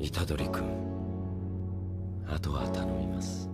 虎杖君。あとは頼みます。